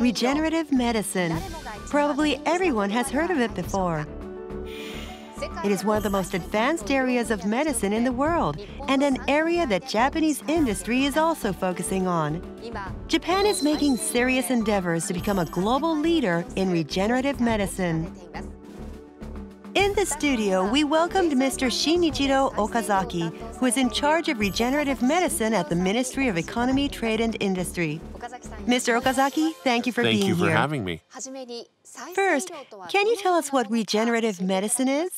Regenerative medicine. Probably everyone has heard of it before. It is one of the most advanced areas of medicine in the world and an area that Japanese industry is also focusing on. Japan is making serious endeavors to become a global leader in regenerative medicine. In the studio, we welcomed Mr. Shinichiro Okazaki, who is in charge of regenerative medicine at the Ministry of Economy, Trade and Industry. Mr. Okazaki, thank you for being here. thank being you for here. having me. First, can you tell us what regenerative medicine is?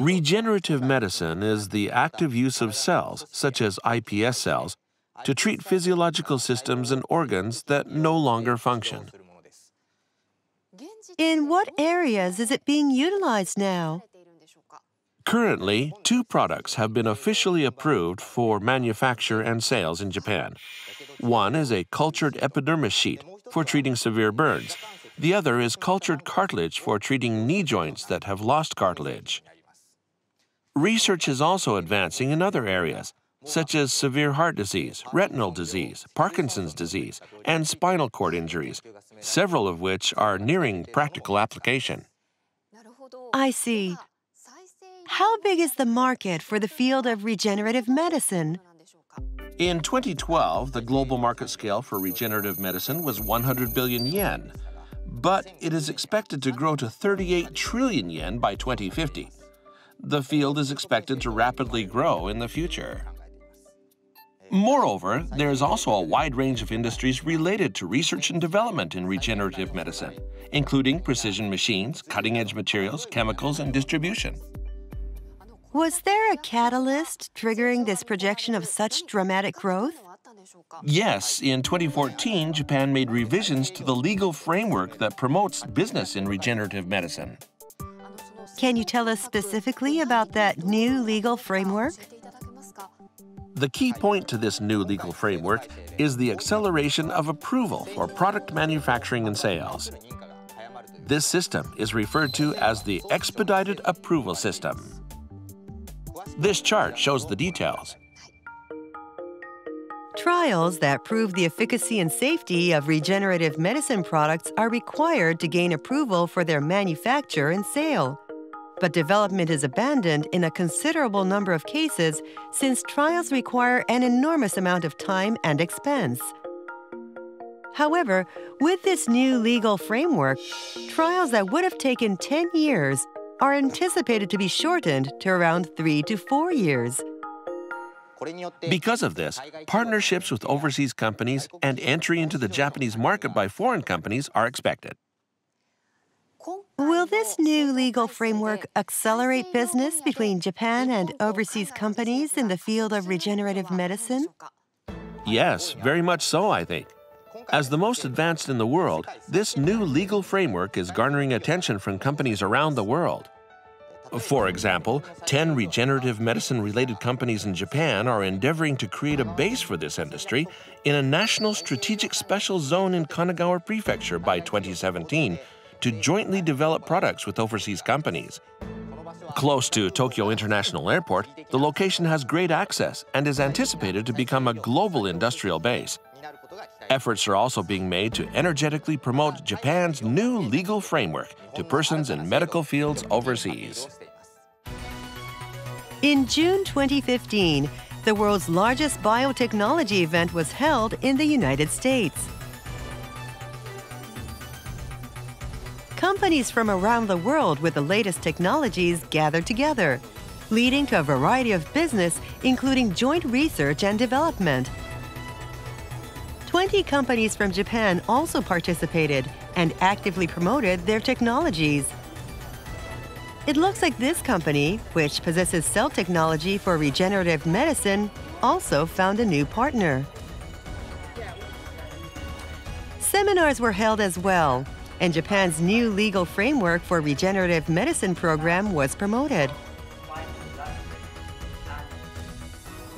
Regenerative medicine is the active use of cells, such as iPS cells, to treat physiological systems and organs that no longer function. In what areas is it being utilized now? Currently, two products have been officially approved for manufacture and sales in Japan. One is a cultured epidermis sheet for treating severe burns. The other is cultured cartilage for treating knee joints that have lost cartilage. Research is also advancing in other areas, such as severe heart disease, retinal disease, Parkinson's disease, and spinal cord injuries, several of which are nearing practical application. I see. How big is the market for the field of regenerative medicine? In 2012, the global market scale for regenerative medicine was 100 billion yen, but it is expected to grow to 38 trillion yen by 2050. The field is expected to rapidly grow in the future. Moreover, there is also a wide range of industries related to research and development in regenerative medicine, including precision machines, cutting edge materials, chemicals, and distribution. Was there a catalyst triggering this projection of such dramatic growth? Yes, in 2014, Japan made revisions to the legal framework that promotes business in regenerative medicine. Can you tell us specifically about that new legal framework? The key point to this new legal framework is the acceleration of approval for product manufacturing and sales. This system is referred to as the Expedited Approval System. This chart shows the details. Trials that prove the efficacy and safety of regenerative medicine products are required to gain approval for their manufacture and sale but development is abandoned in a considerable number of cases since trials require an enormous amount of time and expense. However, with this new legal framework, trials that would have taken 10 years are anticipated to be shortened to around 3 to 4 years. Because of this, partnerships with overseas companies and entry into the Japanese market by foreign companies are expected. Will this new legal framework accelerate business between Japan and overseas companies in the field of regenerative medicine? Yes, very much so, I think. As the most advanced in the world, this new legal framework is garnering attention from companies around the world. For example, 10 regenerative medicine related companies in Japan are endeavoring to create a base for this industry in a national strategic special zone in Kanagawa Prefecture by 2017 to jointly develop products with overseas companies. Close to Tokyo International Airport, the location has great access and is anticipated to become a global industrial base. Efforts are also being made to energetically promote Japan's new legal framework to persons in medical fields overseas. In June 2015, the world's largest biotechnology event was held in the United States. Companies from around the world with the latest technologies gathered together, leading to a variety of business, including joint research and development. 20 companies from Japan also participated and actively promoted their technologies. It looks like this company, which possesses cell technology for regenerative medicine, also found a new partner. Seminars were held as well, and Japan's new legal framework for regenerative medicine program was promoted.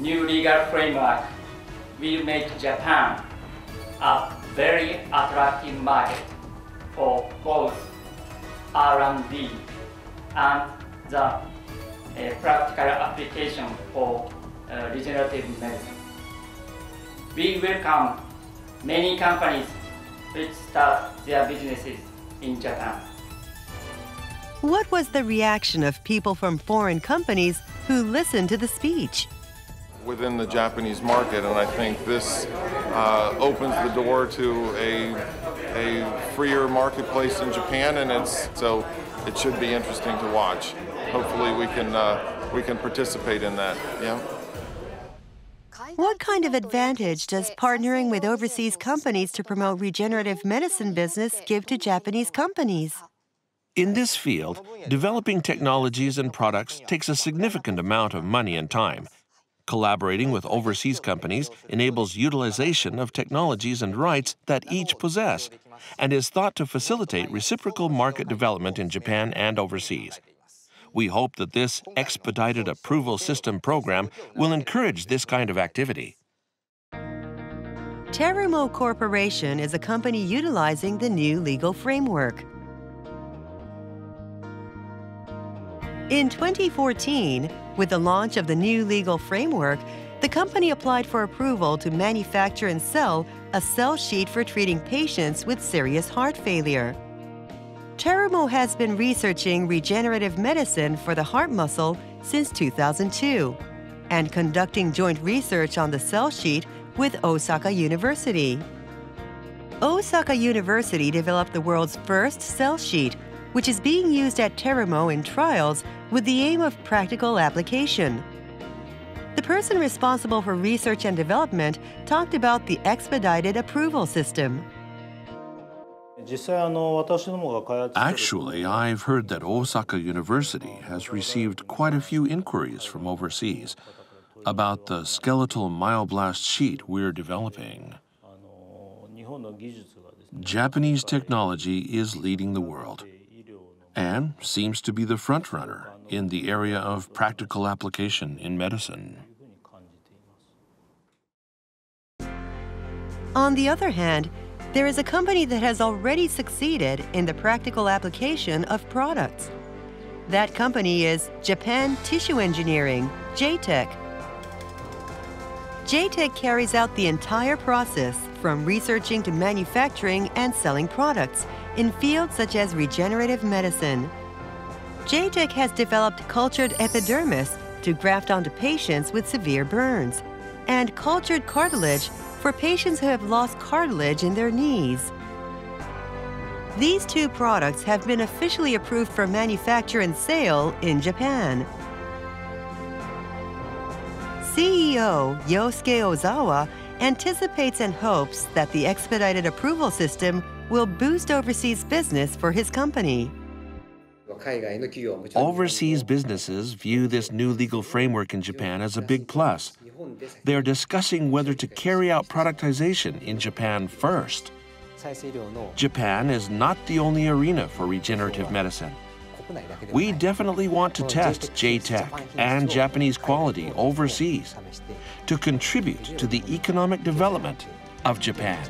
New legal framework will make Japan a very attractive market for both R&D and the uh, practical application for uh, regenerative medicine. We welcome many companies which start their businesses in Japan. What was the reaction of people from foreign companies who listened to the speech? Within the Japanese market, and I think this uh, opens the door to a, a freer marketplace in Japan, and it's so it should be interesting to watch. Hopefully, we can uh, we can participate in that. Yeah. What kind of advantage does partnering with overseas companies to promote regenerative medicine business give to Japanese companies? In this field, developing technologies and products takes a significant amount of money and time. Collaborating with overseas companies enables utilization of technologies and rights that each possess and is thought to facilitate reciprocal market development in Japan and overseas. We hope that this expedited approval system program will encourage this kind of activity. Terumo Corporation is a company utilizing the new legal framework. In 2014, with the launch of the new legal framework, the company applied for approval to manufacture and sell a cell sheet for treating patients with serious heart failure. Terumo has been researching regenerative medicine for the heart muscle since 2002 and conducting joint research on the cell sheet with Osaka University. Osaka University developed the world's first cell sheet which is being used at Terumo in trials with the aim of practical application. The person responsible for research and development talked about the expedited approval system. Actually, I've heard that Osaka University has received quite a few inquiries from overseas about the skeletal myoblast sheet we're developing. Japanese technology is leading the world and seems to be the frontrunner in the area of practical application in medicine. On the other hand, there is a company that has already succeeded in the practical application of products. That company is Japan Tissue Engineering, JTEC. JTEC carries out the entire process from researching to manufacturing and selling products in fields such as regenerative medicine. JTEC has developed cultured epidermis to graft onto patients with severe burns and cultured cartilage for patients who have lost cartilage in their knees. These two products have been officially approved for manufacture and sale in Japan. CEO Yosuke Ozawa anticipates and hopes that the expedited approval system will boost overseas business for his company. Overseas businesses view this new legal framework in Japan as a big plus. They are discussing whether to carry out productization in Japan first. Japan is not the only arena for regenerative medicine. We definitely want to test JTEC and Japanese quality overseas to contribute to the economic development of Japan.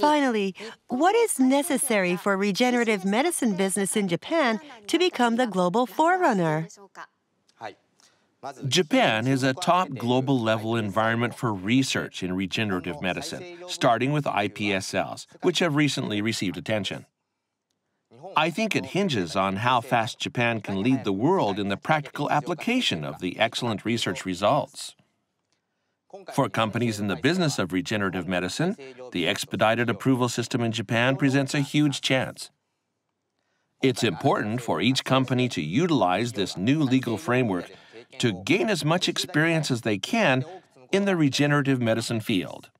Finally, what is necessary for regenerative medicine business in Japan to become the global forerunner? Japan is a top global level environment for research in regenerative medicine, starting with iPS cells, which have recently received attention. I think it hinges on how fast Japan can lead the world in the practical application of the excellent research results. For companies in the business of regenerative medicine, the expedited approval system in Japan presents a huge chance. It's important for each company to utilize this new legal framework to gain as much experience as they can in the regenerative medicine field.